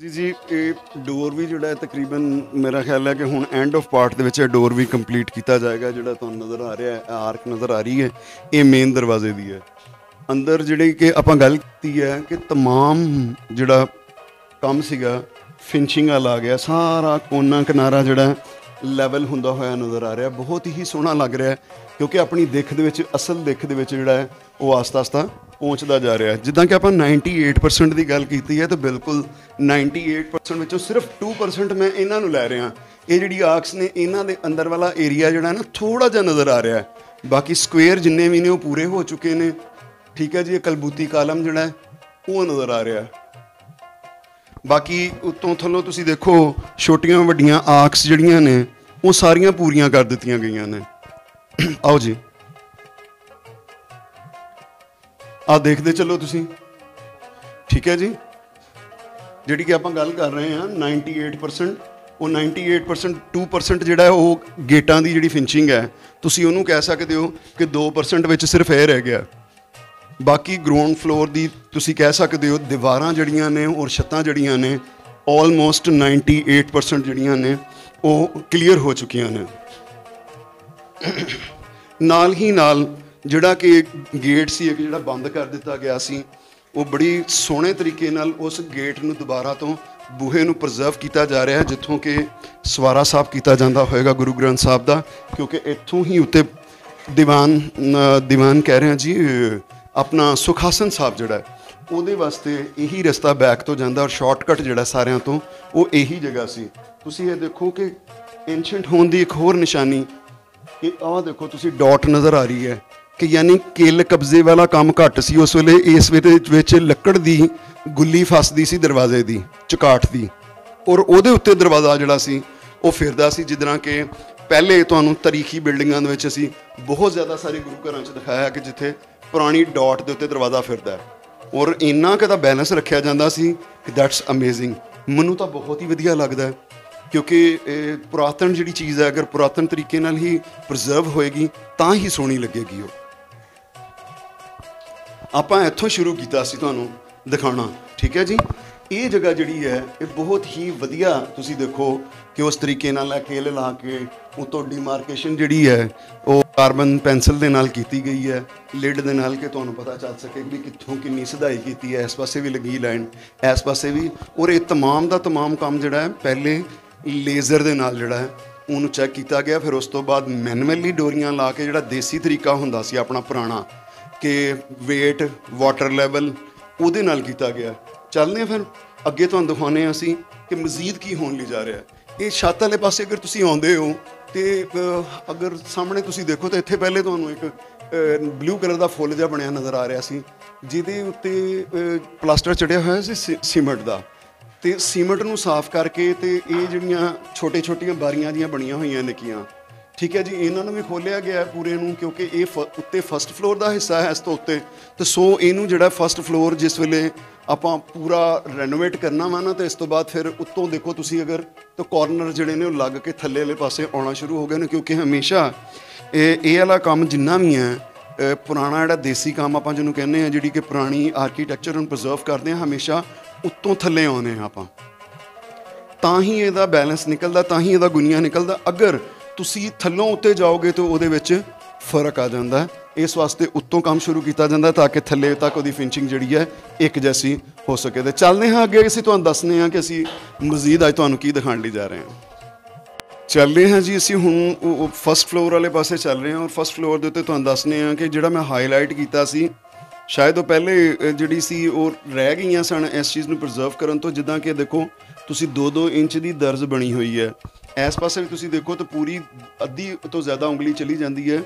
ਜੀ ਜੀ, ਇਹ ਡੋਰ ਵੀ ਜਿਹੜਾ ਤਕਰੀਬਨ ਮੇਰਾ ਖਿਆਲ ਹੈ ਕਿ ਹੁਣ ਐਂਡ ਆਫ ਪਾਰਟ ਦੇ ਵਿੱਚ ਇਹ ਡੋਰ ਵੀ ਕੰਪਲੀਟ ਕੀਤਾ ਜਾਏਗਾ, ਜਿਹੜਾ ਤੁਹਾਨੂੰ ਨਜ਼ਰ ਆ ਰਿਹਾ ਹੈ ਆਰਕ ਨਜ਼ਰ ਆ ਰਹੀ ਹੈ, ਇਹ ਮੇਨ ਦਰਵਾਜ਼ੇ ਦੀ ਹੈ। ਅੰਦਰ ਜਿਹੜੀ ਕਿ ਆਪਾਂ ਗੱਲ ਕੀਤੀ ਹੈ ਕਿ ਤਮਾਮ ਜਿਹੜਾ ਕੰਮ ਸੀਗਾ ਫਿਨਿਸ਼ਿੰਗ ਵਾਲਾ ਆ ਗਿਆ, ਸਾਰਾ ਕੋਨਾ ਕਿਨਾਰਾ ਜਿਹੜਾ ਲੈਵਲ ਹੁੰਦਾ ਹੋਇਆ ਨਜ਼ਰ ਆ ਰਿਹਾ, ਬਹੁਤ ਹੀ ਸੋਹਣਾ ਲੱਗ ਰਿਹਾ ਕਿਉਂਕਿ ਆਪਣੀ ਦਿੱਖ ਦੇ ਵਿੱਚ, ਅਸਲ ਦਿੱਖ ਦੇ ਵਿੱਚ ਜਿਹੜਾ ਹੈ, ਉਹ ਆਸਤਾ ਆਸਤਾ ਪਹੁੰਚਦਾ ਜਾ ਰਿਹਾ ਜਿੱਦਾਂ ਕਿ ਆਪਾਂ 98% ਦੀ ਗੱਲ ਕੀਤੀ ਹੈ, ਤਾਂ ਬਿਲਕੁਲ 98% ਵਿੱਚੋਂ ਸਿਰਫ 2% ਮੈਂ ਇਹਨਾਂ ਨੂੰ ਲੈ ਰਿਹਾ ਇਹ ਜਿਹੜੀ ਆਰਕਸ ਨੇ, ਇਹਨਾਂ ਦੇ ਅੰਦਰ ਵਾਲਾ ਏਰੀਆ ਜਿਹੜਾ ਨਾ ਥੋੜਾ ਜਿਹਾ ਨਜ਼ਰ ਆ ਰਿਹਾ ਬਾਕੀ ਸਕੁਅਰ ਜਿੰਨੇ ਵੀ ਨੇ, ਉਹ ਪੂਰੇ ਹੋ ਚੁੱਕੇ ਨੇ। ਠੀਕ ਹੈ ਜੀ, ਇਹ ਕਲਬੂਤੀ ਕਾਲਮ ਜਿਹੜਾ ਉਹ ਨਜ਼ਰ ਆ ਰਿਹਾ ਬਾਕੀ ਉਤੋਂ ਥੱਲੋਂ ਤੁਸੀਂ ਦੇਖੋ, ਛੋਟੀਆਂ ਵੱਡੀਆਂ ਆਰਕਸ ਜਿਹੜੀਆਂ ਨੇ, ਉਹ ਸਾਰੀਆਂ ਪੂਰੀਆਂ ਕਰ ਦਿੱਤੀਆਂ ਗਈਆਂ ਨੇ। ਆਓ ਜੀ। ਆ ਦੇਖਦੇ ਚੱਲੋ ਤੁਸੀਂ। ਠੀਕ ਹੈ ਜੀ? ਜਿਹੜੀ ਕਿ ਆਪਾਂ ਗੱਲ ਕਰ ਰਹੇ ਹਾਂ 98% ਉਹ 98% 2% ਜਿਹੜਾ ਹੈ, ਉਹ ਗੇਟਾਂ ਦੀ ਜਿਹੜੀ ਫਿਨਿਸ਼ਿੰਗ ਹੈ, ਤੁਸੀਂ ਉਹਨੂੰ ਕਹਿ ਸਕਦੇ ਹੋ ਕਿ 2% ਵਿੱਚ ਸਿਰਫ ਇਹ ਰਹਿ ਗਿਆ। ਬਾਕੀ ਗਰਾਊਂਡ ਫਲੋਰ ਦੀ ਤੁਸੀਂ ਕਹਿ ਸਕਦੇ ਹੋ, ਦੀਵਾਰਾਂ ਜਿਹੜੀਆਂ ਨੇ ਔਰ ਛੱਤਾਂ ਜਿਹੜੀਆਂ ਨੇ ਆਲਮੋਸਟ 98% ਜਿਹੜੀਆਂ ਨੇ, ਉਹ ਕਲੀਅਰ ਹੋ ਚੁੱਕੀਆਂ ਨੇ। ਨਾਲ ਹੀ ਨਾਲ ਜਿਹੜਾ ਕਿ ਗੇਟ ਸੀ, ਇੱਕ ਜਿਹੜਾ ਬੰਦ ਕਰ ਦਿੱਤਾ ਗਿਆ ਸੀ, ਉਹ ਬੜੀ ਸੋਹਣੇ ਤਰੀਕੇ ਨਾਲ ਉਸ ਗੇਟ ਨੂੰ ਦੁਬਾਰਾ ਤੋਂ ਬੂਹੇ ਨੂੰ ਪ੍ਰੀਜ਼ਰਵ ਕੀਤਾ ਜਾ ਰਿਹਾ ਹੈ, ਜਿੱਥੋਂ ਕਿ ਸਵਾਰਾ ਸਾਹਿਬ ਕੀਤਾ ਜਾਂਦਾ ਹੋਵੇਗਾ ਗੁਰੂ ਗ੍ਰੰਥ ਸਾਹਿਬ ਦਾ, ਕਿਉਂਕਿ ਇੱਥੋਂ ਹੀ ਉੱਤੇ ਦੀਵਾਨ ਦੀਵਾਨ ਕਹਿ ਰਹੇ ਹਾਂ ਜੀ ਆਪਣਾ ਸੁਖਾਸਨ ਸਾਹਿਬ ਜਿਹੜਾ ਉਹਦੇ ਵਾਸਤੇ ਇਹੀ ਰਸਤਾ ਬੈਕ ਤੋਂ ਜਾਂਦਾ ਔਰ ਸ਼ਾਰਟਕਟ ਜਿਹੜਾ ਸਾਰਿਆਂ ਤੋਂ, ਉਹ ਇਹੀ ਜਗ੍ਹਾ ਸੀ। ਤੁਸੀਂ ਇਹ ਦੇਖੋ ਕਿ ਐਂਸ਼ੀਅੰਟ ਹੋਣ ਦੀ ਇੱਕ ਹੋਰ ਨਿਸ਼ਾਨੀ ਕਿ ਆਹ ਦੇਖੋ, ਤੁਸੀਂ ਡਾਟ ਨਜ਼ਰ ਆ ਰਹੀ ਹੈ। ਕਿ ਯਾਨੀ ਕਿੱਲ ਕਬਜ਼ੇ ਵਾਲਾ ਕੰਮ ਘੱਟ ਸੀ, ਉਸ ਵੇਲੇ ਇਸ ਵੇਲੇ ਵਿੱਚ ਲੱਕੜ ਦੀ ਗੁੱਲੀ ਫਸਦੀ ਸੀ ਦਰਵਾਜ਼ੇ ਦੀ, ਚਕਾਟ ਦੀ। ਔਰ ਉਹਦੇ ਉੱਤੇ ਦਰਵਾਜ਼ਾ ਜਿਹੜਾ ਸੀ, ਉਹ ਫਿਰਦਾ ਸੀ ਜਿੱਦਾਂ ਕਿ ਪਹਿਲੇ ਤੁਹਾਨੂੰ ਤਾਰੀਖੀ ਬਿਲਡਿੰਗਾਂ ਦੇ ਵਿੱਚ ਅਸੀਂ ਬਹੁਤ ਜ਼ਿਆਦਾ ਸਾਰੇ ਗੁਰੂ ਘਰਾਂ 'ਚ ਦਿਖਾਇਆ ਕਿ ਜਿੱਥੇ ਪੁਰਾਣੀ ਡਾਟ ਦੇ ਉੱਤੇ ਦਰਵਾਜ਼ਾ ਫਿਰਦਾ ਹੈ। ਔਰ ਇੰਨਾ ਕੁ ਦਾ ਬੈਲੈਂਸ ਰੱਖਿਆ ਜਾਂਦਾ ਸੀ ਕਿ ਦੈਟਸ ਅਮੇਜ਼ਿੰਗ ਮੈਨੂੰ ਤਾਂ ਬਹੁਤ ਹੀ ਵਧੀਆ ਲੱਗਦਾ ਹੈ, ਕਿਉਂਕਿ ਇਹ ਪੁਰਾਤਨ ਜਿਹੜੀ ਚੀਜ਼ ਹੈ, ਅਗਰ ਪੁਰਾਤਨ ਤਰੀਕੇ ਨਾਲ ਹੀ ਪ੍ਰੀਜ਼ਰਵ ਹੋਏਗੀ, ਤਾਂ ਹੀ ਸੋਹਣੀ ਲੱਗੇਗੀ ਉਹ। ਆਪਾਂ ਇੱਥੋਂ ਸ਼ੁਰੂ ਕੀਤਾ ਸੀ ਤੁਹਾਨੂੰ ਦਿਖਾਉਣਾ, ਠੀਕ ਹੈ ਜੀ? ਇਹ ਜਗ੍ਹਾ ਜਿਹੜੀ ਹੈ, ਇਹ ਬਹੁਤ ਹੀ ਵਧੀਆ ਤੁਸੀਂ ਦੇਖੋ ਕਿ ਉਸ ਤਰੀਕੇ ਨਾਲ ਇਹ ਕੇਲ ਲਾ ਕੇ, ਉਤੋਂ ਡਿਮਾਰਕੇਸ਼ਨ ਜਿਹੜੀ ਹੈ, ਉਹ ਕਾਰਬਨ ਪੈਨਸਲ ਦੇ ਨਾਲ ਕੀਤੀ ਗਈ ਹੈ। ਲਿਡ ਦੇ ਨਾਲ ਕਿ ਤੁਹਾਨੂੰ ਪਤਾ ਚੱਲ ਸਕੇ ਵੀ ਕਿੱਥੋਂ ਕਿੰਨੀ ਸਿਧਾਈ ਕੀਤੀ ਹੈ। ਇਸ ਪਾਸੇ ਵੀ ਲੱਗੀ ਲਾਈਨ, ਇਸ ਪਾਸੇ ਵੀ, ਔਰ ਇਹ ਤਮਾਮ ਦਾ ਤਮਾਮ ਕੰਮ ਜਿਹੜਾ ਹੈ, ਪਹਿਲੇ ਲੇਜ਼ਰ ਦੇ ਨਾਲ ਜਿਹੜਾ ਹੈ, ਉਹਨੂੰ ਚੈੱਕ ਕੀਤਾ ਗਿਆ। ਫਿਰ ਉਸ ਤੋਂ ਬਾਅਦ ਮੈਨੂਅਲੀ ਡੋਰੀਆਂ ਲਾ ਕੇ ਜਿਹੜਾ ਦੇਸੀ ਤਰੀਕਾ ਹੁੰਦਾ ਸੀ, ਆਪਣਾ ਪੁਰਾਣਾ ਕਿ weight ਵਾਟਰ ਲੈਵਲ ਉਹਦੇ ਨਾਲ ਕੀਤਾ ਗਿਆ। ਚੱਲਦੇ ਹਾਂ ਫਿਰ। ਅੱਗੇ ਤੁਹਾਨੂੰ ਦਿਖਾਉਂਦੇ ਹਾਂ ਅਸੀਂ ਕਿ ਮਜ਼ੀਦ ਕੀ ਹੋਣ ਲਈ ਜਾ ਰਿਹਾ। ਇਹ ਛੱਤ ਵਾਲੇ ਪਾਸੇ ਅਗਰ ਤੁਸੀਂ ਆਉਂਦੇ ਹੋ ਤੇ ਅਗਰ ਸਾਹਮਣੇ ਤੁਸੀਂ ਦੇਖੋ ਤਾਂ ਇੱਥੇ ਪਹਿਲੇ ਤੁਹਾਨੂੰ ਇੱਕ ਬਲੂ ਕਲਰ ਦਾ ਫੁੱਲ ਜਿਹਾ ਬਣਿਆ ਨਜ਼ਰ ਆ ਰਿਹਾ ਸੀ, ਜਿਹਦੇ ਉੱਤੇ ਪਲਾਸਟਰ ਚੜਿਆ ਹੋਇਆ ਸੀ ਸੀ- ਸੀਮੈਂਟ ਦਾ। ਤੇ ਸੀਮੈਂਟ ਨੂੰ ਸਾਫ਼ ਕਰਕੇ ਤੇ ਇਹ ਜਿਹੜੀਆਂ ਛੋਟੇ-ਛੋਟੀਆਂ ਬਾਰੀਆਂ ਦੀਆਂ ਬਣੀਆਂ ਹੋਈਆਂ ਨਿੱਕੀਆਂ ਠੀਕ ਹੈ ਜੀ, ਇਹਨਾਂ ਨੂੰ ਵੀ ਖੋਲਿਆ ਗਿਆ ਪੂਰੇ ਨੂੰ, ਕਿਉਂਕਿ ਇਹ ਫ- ਉੱਤੇ ਫਸਟ ਫਲੋਰ ਦਾ ਹਿੱਸਾ ਹੈ ਇਸ ਤੋਂ ਉੱਤੇ। ਤੇ ਸੋ ਇਹਨੂੰ ਜਿਹੜਾ ਫਸਟ ਫਲੋਰ ਜਿਸ ਵੇਲੇ ਆਪਾਂ ਪੂਰਾ ਰੈਨੋਵੇਟ ਕਰਨਾ ਵਾ ਨਾ, ਤੇ ਇਸ ਤੋਂ ਬਾਅਦ ਫਿਰ ਉੱਤੋਂ ਦੇਖੋ ਤੁਸੀਂ ਅਗਰ ਤਾਂ ਕਾਰਨਰ ਜਿਹੜੇ ਨੇ ਉਹ ਲੱਗ ਕੇ ਥੱਲੇ ਵਾਲੇ ਪਾਸੇ ਆਉਣਾ ਸ਼ੁਰੂ ਹੋ ਗਏ ਨੇ, ਕਿਉਂਕਿ ਹਮੇਸ਼ਾ ਇਹ ਇਹ ਵਾਲਾ ਕੰਮ ਜਿੰਨਾ ਵੀ ਹੈ ਪੁਰਾਣਾ ਜਿਹੜਾ ਦੇਸੀ ਕੰਮ ਆਪਾਂ ਜਿਹਨੂੰ ਕਹਿੰਦੇ ਆ ਜਿਹੜੀ ਕਿ ਪੁਰਾਣੀ ਆਰਕੀਟੈਕਚਰ ਨੂੰ ਪ੍ਰੀਜ਼ਰਵ ਕਰਦੇ ਆ ਹਮੇਸ਼ਾ ਉੱਤੋਂ ਥੱਲੇ ਆਉਂਦੇ ਆ ਆਪਾਂ। ਤਾਂ ਹੀ ਇਹਦਾ ਬੈਲੈਂਸ ਨਿਕਲਦਾ, ਤਾਂ ਹੀ ਇਹਦਾ ਗੁਨੀਆ ਨਿਕਲਦਾ। ਅਗਰ ਤੁਸੀਂ ਥੱਲੋਂ ਉੱਤੇ ਜਾਓਗੇ ਤਾਂ ਉਹਦੇ ਵਿੱਚ ਫ਼ਰਕ ਆ ਜਾਂਦਾ ਇਸ ਵਾਸਤੇ ਉੱਤੋਂ ਕੰਮ ਸ਼ੁਰੂ ਕੀਤਾ ਜਾਂਦਾ ਤਾਂ ਕਿ ਥੱਲੇ ਤੱਕ ਉਹਦੀ ਫਿਨਿਸ਼ਿੰਗ ਜਿਹੜੀ ਹੈ ਇੱਕ ਜੈਸੀ ਹੋ ਸਕੇ। ਤੇ ਚੱਲਦੇ ਹਾਂ ਅੱਗੇ, ਅਸੀਂ ਤੁਹਾਨੂੰ ਦੱਸਨੇ ਹਾਂ ਕਿ ਅਸੀਂ ਮਜ਼ੀਦ ਅੱਜ ਤੁਹਾਨੂੰ ਕੀ ਦਿਖਾਉਣ ਲਈ ਜਾ ਰਹੇ ਹਾਂ। ਚੱਲਦੇ ਹਾਂ ਜੀ, ਅਸੀਂ ਹੁਣ ਫਸਟ ਫਲੋਰ ਵਾਲੇ ਪਾਸੇ ਚੱਲ ਰਹੇ ਹਾਂ ਔਰ ਫਸਟ ਫਲੋਰ ਦੇ ਉੱਤੇ ਤੁਹਾਨੂੰ ਦੱਸਨੇ ਹਾਂ ਕਿ ਜਿਹੜਾ ਮੈਂ ਹਾਈਲਾਈਟ ਕੀਤਾ ਸੀ, ਸ਼ਾਇਦ ਉਹ ਪਹਿਲੇ ਜਿਹੜੀ ਸੀ ਉਹ ਰਹਿ ਗਈਆਂ ਸਨ ਇਸ ਚੀਜ਼ ਨੂੰ ਪ੍ਰੀਜ਼ਰਵ ਕਰਨ ਤੋਂ, ਜਿੱਦਾਂ ਕਿ ਦੇਖੋ ਤੁਸੀਂ 2-2 ਇੰਚ ਦੀ ਦਰਜ਼ ਬਣੀ ਹੋਈ ਹੈ। ਇਸ ਪਾਸੇ ਵੀ ਤੁਸੀਂ ਦੇਖੋ ਤਾਂ ਪੂਰੀ ਅੱਧੀ ਤੋਂ ਜ਼ਿਆਦਾ ਉਂਗਲੀ ਚਲੀ ਜਾਂਦੀ ਹੈ।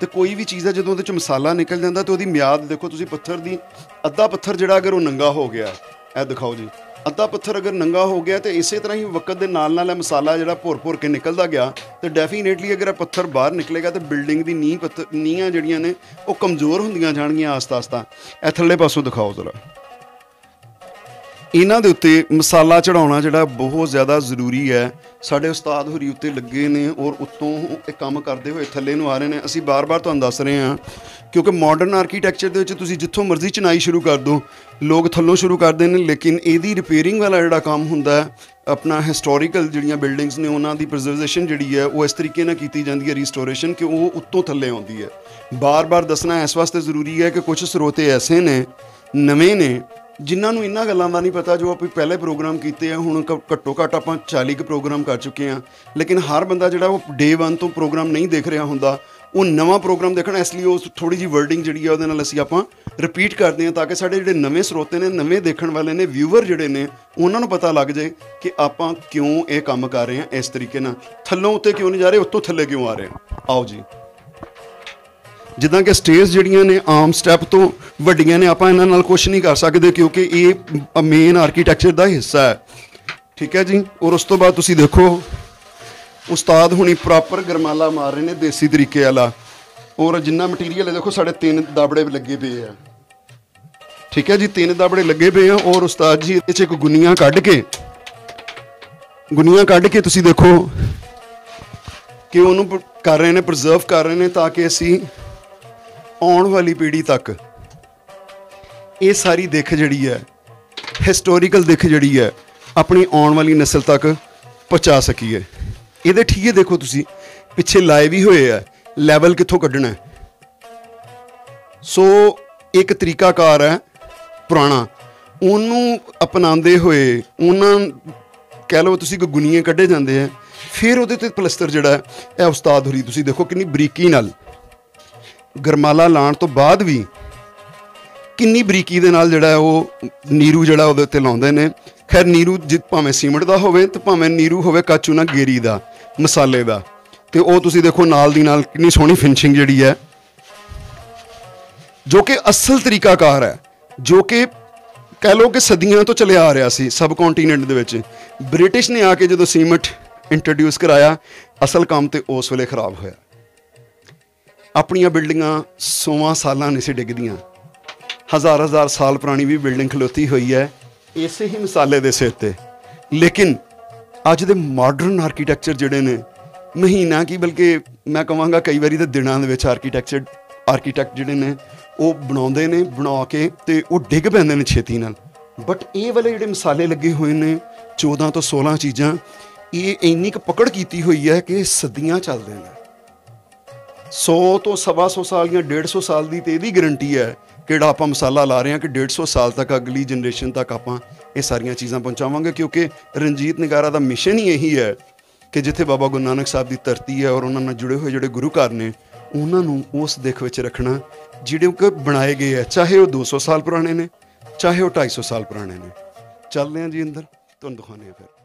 ਤੇ ਕੋਈ ਵੀ ਚੀਜ਼ ਹੈ, ਜਦੋਂ ਉਹਦੇ ਚ ਮਸਾਲਾ ਨਿਕਲ ਜਾਂਦਾ ਤੇ ਉਹਦੀ ਮਿਆਦ ਦੇਖੋ ਤੁਸੀਂ ਪੱਥਰ ਦੀ, ਅੱਧਾ ਪੱਥਰ ਜਿਹੜਾ ਅਗਰ ਉਹ ਨੰਗਾ ਹੋ ਗਿਆ, ਇਹ ਦਿਖਾਓ ਜੀ। ਅੱਧਾ ਪੱਥਰ ਅਗਰ ਨੰਗਾ ਹੋ ਗਿਆ ਤੇ ਇਸੇ ਤਰ੍ਹਾਂ ਹੀ ਵਕਤ ਦੇ ਨਾਲ ਨਾਲ ਇਹ ਮਸਾਲਾ ਜਿਹੜਾ ਭੁਰ-ਭੁਰ ਕੇ ਨਿਕਲਦਾ ਗਿਆ ਤੇ ਡੈਫੀਨੇਟਲੀ ਅਗਰ ਇਹ ਪੱਥਰ ਬਾਹਰ ਨਿਕਲੇਗਾ ਤੇ ਬਿਲਡਿੰਗ ਦੀ ਨੀਂਹ ਪੱਥਰ ਨੀਂਹਾਂ ਜਿਹੜੀਆਂ ਨੇ ਉਹ ਕਮਜ਼ੋਰ ਹੁੰਦੀਆਂ ਜਾਣਗੀਆਂ ਆਸਤਾ ਆਸਤਾ ਇਹ ਥੱਲੇ ਪਾਸੋਂ ਦਿਖਾਓ ਜ਼ਰਾ। ਇਹਨਾਂ ਦੇ ਉੱਤੇ ਮਸਾਲਾ ਚੜਾਉਣਾ ਜਿਹੜਾ ਬਹੁਤ ਜ਼ਿਆਦਾ ਜ਼ਰੂਰੀ ਹੈ। ਸਾਡੇ ਉਸਤਾਦ ਹੁਰੀ ਉੱਤੇ ਲੱਗੇ ਨੇ ਔਰ ਉੱਤੋਂ ਇਹ ਕੰਮ ਕਰਦੇ ਹੋਏ ਥੱਲੇ ਨੂੰ ਆ ਰਹੇ ਨੇ। ਅਸੀਂ ਬਾਰ-ਬਾਰ ਤੁਹਾਨੂੰ ਦੱਸ ਰਹੇ ਹਾਂ, ਕਿਉਂਕਿ ਮਾਡਰਨ ਆਰਕੀਟੈਕਚਰ ਦੇ ਵਿੱਚ ਤੁਸੀਂ ਜਿੱਥੋਂ ਮਰਜ਼ੀ ਚਨਾਈ ਸ਼ੁਰੂ ਕਰ ਦਿਓ, ਲੋਕ ਥੱਲੋਂ ਸ਼ੁਰੂ ਕਰਦੇ ਨੇ, ਲੇਕਿਨ ਇਹਦੀ ਰਿਪੇਅਰਿੰਗ ਵਾਲਾ ਜਿਹੜਾ ਕੰਮ ਹੁੰਦਾ ਹੈ, ਆਪਣਾ ਹਿਸਟੋਰੀਕਲ ਜਿਹੜੀਆਂ ਬਿਲਡਿੰਗਸ ਨੇ, ਉਹਨਾਂ ਦੀ ਪ੍ਰੀਜ਼ਰਵੇਸ਼ਨ ਜਿਹੜੀ ਹੈ, ਉਹ ਇਸ ਤਰੀਕੇ ਨਾਲ ਕੀਤੀ ਜਾਂਦੀ ਹੈ ਰੀਸਟੋਰੇਸ਼ਨ ਕਿ ਉਹ ਉੱਤੋਂ ਥੱਲੇ ਆਉਂਦੀ ਹੈ। ਬਾਰ-ਬਾਰ ਦੱਸਣਾ ਇਸ ਵਾਸਤੇ ਜ਼ਰੂਰੀ ਹੈ ਕਿ ਕੁਝ ਸਰੋਤੇ ਐਸੇ ਨੇ, ਨਵੇਂ ਨੇ ਜਿਨ੍ਹਾਂ ਨੂੰ ਇਹਨਾਂ ਗੱਲਾਂ ਦਾ ਨਹੀਂ ਪਤਾ, ਜੋ ਆਪਾਂ ਪਹਿਲੇ ਪ੍ਰੋਗਰਾਮ ਕੀਤੇ ਆ, ਹੁਣ ਘ- ਘੱਟੋ ਘੱਟ ਆਪਾਂ 40 ਕੁ ਪ੍ਰੋਗਰਾਮ ਕਰ ਚੁੱਕੇ ਆ। ਲੇਕਿਨ ਹਰ ਬੰਦਾ ਜਿਹੜਾ ਉਹ ਡੇ 1 ਤੋਂ ਪ੍ਰੋਗਰਾਮ ਨਹੀਂ ਦੇਖ ਰਿਹਾ ਹੁੰਦਾ, ਉਹ ਨਵਾਂ ਪ੍ਰੋਗਰਾਮ ਦੇਖਣਾ, ਇਸ ਲਈ ਉਸ ਥੋੜੀ ਜੀ ਵਰਡਿੰਗ ਜਿਹੜੀ ਆ, ਉਹਦੇ ਨਾਲ ਅਸੀਂ ਆਪਾਂ ਰਿਪੀਟ ਕਰਦੇ ਹਾਂ, ਤਾਂ ਕਿ ਸਾਡੇ ਜਿਹੜੇ ਨਵੇਂ ਸਰੋਤੇ ਨੇ, ਨਵੇਂ ਦੇਖਣ ਵਾਲੇ ਨੇ ਵਿਊਅਰ ਜਿਹੜੇ ਨੇ, ਉਹਨਾਂ ਨੂੰ ਪਤਾ ਲੱਗ ਜਾਏ ਕਿ ਆਪਾਂ ਕਿਉਂ ਇਹ ਕੰਮ ਕਰ ਰਹੇ ਹਾਂ ਇਸ ਤਰੀਕੇ ਨਾਲ। ਥੱਲੋਂ ਉੱਤੇ ਕਿਉਂ ਨਹੀਂ ਜਾ ਰਹੇ, ਉੱਤੋਂ ਥੱਲੇ ਕਿਉਂ ਆ ਰਹੇ ਹਾਂ? ਆਓ ਜੀ। ਜਿੱਦਾਂ ਕਿ ਸਟੇਜ ਜਿਹੜੀਆਂ ਨੇ ਆਮ ਸਟੈਪ ਤੋਂ ਵੱਡੀਆਂ ਨੇ, ਆਪਾਂ ਇਹਨਾਂ ਨਾਲ ਕੁਝ ਨਹੀਂ ਕਰ ਸਕਦੇ ਕਿਉਂਕਿ ਇਹ ਮੇਨ ਆਰਕੀਟੈਕਚਰ ਦਾ ਹਿੱਸਾ ਹੈ। ਠੀਕ ਹੈ ਜੀ? ਔਰ ਉਸ ਤੋਂ ਬਾਅਦ ਤੁਸੀਂ ਦੇਖੋ, ਉਸਤਾਦ ਹੁਣੀ ਪ੍ਰੋਪਰ ਗਰਮਾਲਾ ਮਾਰ ਰਹੇ ਨੇ ਦੇਸੀ ਤਰੀਕੇ ਵਾਲਾ। ਔਰ ਜਿੰਨਾ ਮਟੀਰੀਅਲ ਹੈ, ਦੇਖੋ ਸਾਡੇ ਤਿੰਨ ਦਾਬੜੇ ਲੱਗੇ ਪਏ ਆ। ਠੀਕ ਹੈ ਜੀ? ਤਿੰਨ ਦਾਬੜੇ ਲੱਗੇ ਪਏ ਆ ਔਰ ਉਸਤਾਦ ਜੀ ਇਹਦੇ ਚ ਇੱਕ ਗੁੰਨੀਆਂ ਕੱਢ ਕੇ, ਗੁੰਨੀਆਂ ਕੱਢ ਕੇ ਤੁਸੀਂ ਦੇਖੋ ਕਿ ਉਹਨੂੰ ਕਰ ਰਹੇ ਨੇ ਪ੍ਰੀਜ਼ਰਵ ਕਰ ਰਹੇ ਨੇ ਤਾਂ ਕਿ ਅਸੀਂ ਆਉਣ ਵਾਲੀ ਪੀੜ੍ਹੀ ਤੱਕ। ਇਹ ਸਾਰੀ ਦਿੱਖ ਜਿਹੜੀ ਹੈ ਹਿਸਟੋਰੀਕਲ ਦਿੱਖ ਜਿਹੜੀ ਹੈ ਆਪਣੀ ਆਉਣ ਵਾਲੀ ਨਸਲ ਤੱਕ ਪਹੁੰਚਾ ਸਕੀਏ ਇਹਦੇ ਠੀਕੇ ਦੇਖੋ ਤੁਸੀਂ ਪਿੱਛੇ ਲਾਏ ਵੀ ਹੋਏ ਆ ਲੈਵਲ ਕਿੱਥੋਂ ਕੱਢਣਾ ਸੋ ਇੱਕ ਤਰੀਕਾਕਾਰ ਹੈ ਪੁਰਾਣਾ। ਉਹਨੂੰ ਅਪਣਾਉਂਦੇ ਹੋਏ ਉਹਨਾਂ ਕਹਿ ਲਓ ਤੁਸੀਂ ਕਿ ਗੁਨੀਏ ਕੱਢੇ ਜਾਂਦੇ ਆ। ਫਿਰ ਉਹਦੇ ਤੇ ਪਲਸਤਰ ਜਿਹੜਾ ਹੈ, ਇਹ ਉਸਤਾਦ ਹੋਰੀ ਤੁਸੀਂ ਦੇਖੋ ਕਿੰਨੀ ਬਰੀਕੀ ਨਾਲ ਗਰਮਾਲਾ ਲਾਉਣ ਤੋਂ ਬਾਅਦ ਵੀ ਕਿੰਨੀ ਬਰੀਕੀ ਦੇ ਨਾਲ ਜਿਹੜਾ ਉਹ ਨੀਰੂ ਜਿਹੜਾ ਉਹਦੇ ਉੱਤੇ ਲਾਉਂਦੇ ਨੇ। ਖੈਰ ਨੀਰੂ ਜਿ ਭਾਵੇਂ ਸੀਮਟ ਦਾ ਹੋਵੇ ਤੇ ਭਾਵੇਂ ਨੀਰੂ ਹੋਵੇ ਕਾਚੂ ਨਾ ਗੇਰੀ ਦਾ, ਮਸਾਲੇ ਦਾ। ਤੇ ਉਹ ਤੁਸੀਂ ਦੇਖੋ ਨਾਲ ਦੀ ਨਾਲ ਕਿੰਨੀ ਸੋਹਣੀ ਫਿਨਿਸ਼ਿੰਗ ਜਿਹੜੀ ਹੈ। ਜੋ ਕਿ ਅਸਲ ਤਰੀਕਾਕਾਰ ਹੈ, ਜੋ ਕਿ ਕਹਿ ਲਓ ਕਿ ਸਦੀਆਂ ਤੋਂ ਚੱਲਿਆ ਆ ਰਿਹਾ ਸੀ ਸਬ ਕੰਟੀਨੈਂਟ ਦੇ ਵਿੱਚ। ਬ੍ਰਿਟਿਸ਼ ਨੇ ਆ ਕੇ ਜਦੋਂ ਸੀਮਟ ਇੰਟਰੋਡਿਊਸ ਕਰਾਇਆ, ਅਸਲ ਕੰਮ ਤੇ ਉਸ ਵੇਲੇ ਖਰਾਬ ਹੋਇਆ। ਆਪਣੀਆਂ ਬਿਲਡਿੰਗਾਂ 100 ਸਾਲਾਂ ਨਹੀਂ ਸੀ ਡਿੱਗਦੀਆਂ। ਹਜ਼ਾਰ ਹਜ਼ਾਰ ਸਾਲ ਪੁਰਾਣੀ ਵੀ ਬਿਲਡਿੰਗ ਖਲੋਤੀ ਹੋਈ ਹੈ ਇਸੇ ਹੀ ਮਸਾਲੇ ਦੇ ਸਿਰ ਤੇ। ਲੇਕਿਨ ਅੱਜ ਦੇ ਮਾਡਰਨ ਆਰਕੀਟੈਕਚਰ ਜਿਹੜੇ ਨੇ ਮਹੀਨਾ ਕੀ ਬਲਕਿ ਮੈਂ ਕਹਾਂਗਾ ਕਈ ਵਾਰੀ ਤਾਂ ਦਿਨਾਂ ਦੇ ਵਿੱਚ ਆਰਕੀਟੈਕਚਰ ਆਰਕੀਟੈਕਟ ਜਿਹੜੇ ਨੇ, ਉਹ ਬਣਾਉਂਦੇ ਨੇ, ਬਣਾ ਕੇ ਤੇ ਉਹ ਡਿੱਗ ਪੈਂਦੇ ਨੇ ਛੇਤੀ ਨਾਲ। ਬਟ ਇਹ ਵਾਲੇ ਜਿਹੜੇ ਮਸਾਲੇ ਲੱਗੇ ਹੋਏ ਨੇ 14 ਤੋਂ 16 ਚੀਜ਼ਾਂ, ਇਹ ਇੰਨੀ ਕੁ ਪਕੜ ਕੀਤੀ ਹੋਈ ਹੈ ਕਿ ਸਦੀਆਂ ਚੱਲਦੇ ਨੇ। 100 ਤੋਂ ਸਵਾ ਸੌ ਸਾਲ ਜਾਂ 150 ਸਾਲ ਦੀ ਤੇ ਇਹਦੀ ਗਾਰੰਟੀ ਹੈ ਕਿਹੜਾ ਆਪਾਂ ਮਸਾਲਾ ਲਾ ਰਹੇ ਹਾਂ ਕਿ 150 ਸਾਲ ਤੱਕ ਅਗਲੀ ਜਨਰੇਸ਼ਨ ਤੱਕ ਆਪਾਂ ਇਹ ਸਾਰੀਆਂ ਚੀਜ਼ਾਂ ਪਹੁੰਚਾਵਾਂਗੇ, ਕਿਉਂਕਿ ਰਣਜੀਤ ਨਿਗਾਰਾ ਦਾ ਮਿਸ਼ਨ ਹੀ ਇਹੀ ਹੈ ਕਿ ਜਿੱਥੇ ਬਾਬਾ ਗੁਰੂ ਨਾਨਕ ਸਾਹਿਬ ਦੀ ਧਰਤੀ ਹੈ ਔਰ ਉਹਨਾਂ ਨਾਲ ਜੁੜੇ ਹੋਏ ਜਿਹੜੇ ਗੁਰੂ ਘਰ ਨੇ, ਉਹਨਾਂ ਨੂੰ ਉਸ ਦੇਖ ਵਿੱਚ ਰੱਖਣਾ ਜਿਹੜੇ ਕਿ ਬਣਾਏ ਗਏ ਹੈ, ਚਾਹੇ ਉਹ 200 ਸਾਲ ਪੁਰਾਣੇ ਨੇ, ਚਾਹੇ ਉਹ 250 ਸਾਲ ਪੁਰਾਣੇ ਨੇ। ਚੱਲਦੇ ਹਾਂ ਜੀ ਅੰਦਰ, ਤੁਹਾਨੂੰ ਦਿਖਾਉਂਦੇ ਹਾਂ ਫਿਰ।